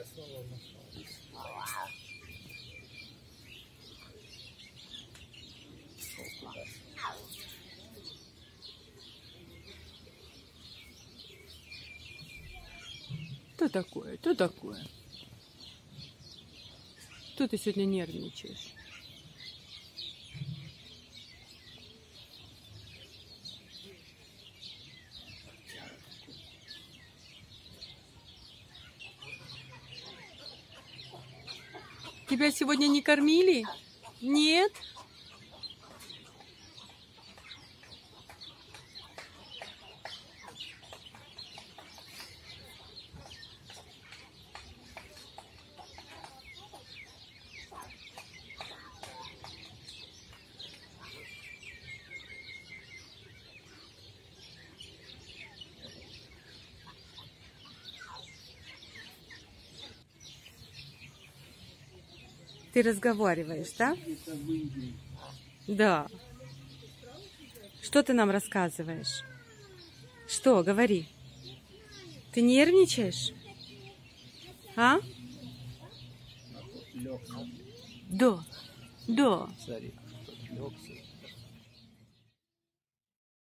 Красава. Что такое? Что такое? Что ты сегодня нервничаешь? Тебя сегодня не кормили? Нет? Ты разговариваешь, да? Да. Что ты нам рассказываешь? Что, говори. Ты нервничаешь? А? Да. Да. Смотри, лег